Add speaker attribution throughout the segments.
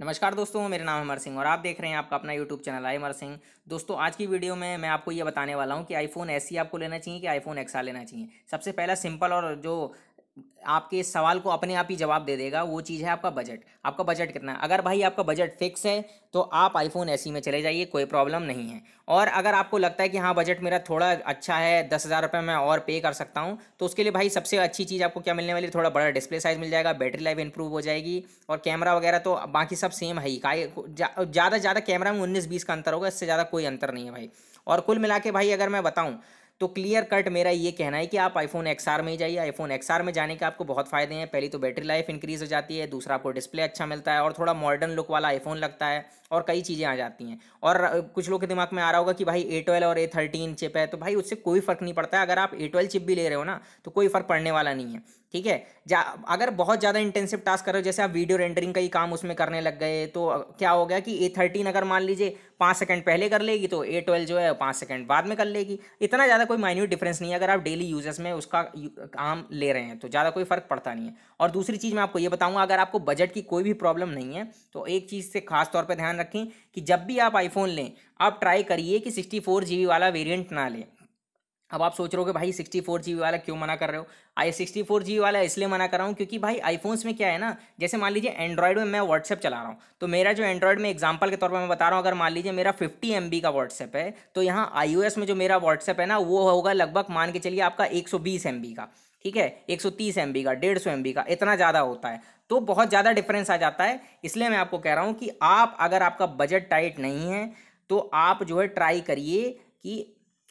Speaker 1: नमस्कार दोस्तों, मेरा नाम अमर सिंह और आप देख रहे हैं आपका अपना YouTube channel I Amar Singh. दोस्तों, आज की वीडियो में मैं आपको ये बताने वाला हूँ कि आईफोन ऐसी आपको लेना चाहिए कि आईफोन एक्सा लेना चाहिए। सबसे पहला सिंपल और जो आपके इस सवाल को अपने आप ही जवाब दे देगा, वो चीज़ है आपका बजट आपका बजट कितना है? अगर भाई आपका बजट फिक्स है तो आप आईफोन ऐसी में चले जाइए, कोई प्रॉब्लम नहीं है। और अगर आपको लगता है कि हाँ बजट मेरा थोड़ा अच्छा है, दस हज़ार रुपये मैं और पे कर सकता हूँ तो उसके लिए भाई सबसे अच्छी चीज़ आपको क्या मिलने वाली थोड़ा बड़ा डिस्प्ले साइज़ मिल जाएगा बैटरी लाइफ इंप्रूव हो जाएगी, और कैमरा वगैरह तो बाकी सब सेम है ही। ज़्यादा से ज़्यादा कैमरा में उन्नीस बीस का अंतर होगा, इससे ज़्यादा कोई अंतर नहीं है भाई। और कुल मिला के भाई अगर मैं बताऊँ तो क्लियर कट मेरा ये कहना है कि आप आईफोन एक्सआर में ही जाइए। आईफोन एक्सआर में जाने के आपको बहुत फ़ायदे हैं। पहली तो बैटरी लाइफ इंक्रीज़ हो जाती है, दूसरा आपको डिस्प्ले अच्छा मिलता है और थोड़ा मॉडर्न लुक वाला आईफोन लगता है और कई चीज़ें आ जाती हैं। और कुछ लोग के दिमाग में आ रहा होगा कि भाई ए ट्वेल्व और ए थर्टीन चिप है तो भाई उससे कोई फ़र्क नहीं पड़ता। है अगर आप ए ट्वेल्व चिप भी ले रहे हो ना तो कोई फ़र्क पड़ने वाला नहीं है, ठीक है? जा, अगर बहुत ज़्यादा इंटेंसिव टास्क कर रहे हो, जैसे आप वीडियो रेंडरिंग का ही काम उसमें करने लग गए तो क्या हो गया कि ए थर्टीन अगर मान लीजिए पाँच सेकंड पहले कर लेगी तो ए ट्वेल्व जो है पाँच सेकंड बाद में कर लेगी। इतना ज़्यादा कोई माइन्यूट डिफरेंस नहीं है, अगर आप डेली यूज़र्स में उसका काम ले रहे हैं तो ज़्यादा कोई फ़र्क पड़ता नहीं है। और दूसरी चीज़ मैं आपको ये बताऊँगा, अगर आपको बजट की कोई भी प्रॉब्लम नहीं है तो एक चीज़ से खास तौर पर ध्यान रखें कि जब भी आप आईफोन लें, आप ट्राई करिए कि सिक्सटी फोर वाला वेरियंट ना लें। अब आप सोच रहे हो कि भाई सिक्सटी फोर जी वाला क्यों मना कर रहे हो? आई सिक्सटी फोर जी वाला इसलिए मना कर रहा हूँ क्योंकि भाई आईफोन्स में क्या है ना, जैसे मान लीजिए एंड्रॉयड में मैं व्हाट्सएप चला रहा हूँ तो मेरा जो एंड्रॉयड में एग्जांपल के तौर पर मैं बता रहा हूँ, अगर मान लीजिए मेरा फिफ्टी एम का व्हाट्सएप है तो यहाँ आई में जो मेरा व्हाट्सएप है ना, वो होगा लगभग मान के चलिए आपका एक सौ का, ठीक है? एक सौ तीस एम का, डेढ़ सौ का, इतना ज़्यादा होता है। तो बहुत ज़्यादा डिफरेंस आ जाता है, इसलिए मैं आपको कह रहा हूँ कि आप, अगर आपका बजट टाइट नहीं है तो आप जो है ट्राई करिए कि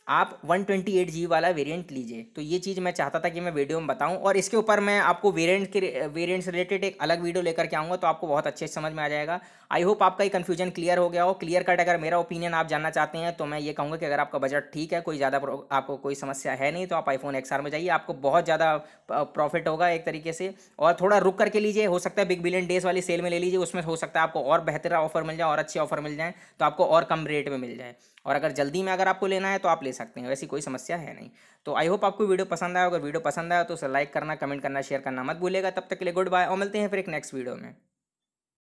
Speaker 1: आप वन ट्वेंटी एट जी वाला वेरिएंट लीजिए। तो ये चीज़ मैं चाहता था कि मैं वीडियो में बताऊँ और इसके ऊपर मैं आपको वेरिएंट के वेरिएंट से रिलेटेड एक अलग वीडियो लेकर के आऊँगा तो आपको बहुत अच्छे से समझ में आ जाएगा। आई होप आपका ये कन्फ्यूज़न क्लियर हो गया हो। क्लियर कट अगर मेरा ओपिनियन आप जानना चाहते हैं तो मैं ये कहूँगा कि अगर आपका बजट ठीक है, कोई ज़्यादा आपको कोई समस्या है नहीं तो आप आईफोन एक्स में जाइए। आपको बहुत ज़्यादा प्रॉफिट होगा एक तरीके से। और थोड़ा रुक करके लीजिए, हो सकता है बिग बिलियन डेज़ वाली सेल में ले लीजिए, उसमें हो सकता है आपको और बेहतर ऑफ़र मिल जाए और अच्छे ऑफ़र मिल जाए तो आपको और कम रेट में मिल जाए। और अगर जल्दी में अगर आपको लेना है तो आप ले सकते हैं, वैसी कोई समस्या है नहीं। तो आई होप आपको वीडियो पसंद आया। अगर वीडियो पसंद आया तो उसे लाइक करना कमेंट करना शेयर करना मत भूलेगा तब तक के लिए गुड बाय और मिलते हैं फिर एक नेक्स्ट वीडियो में।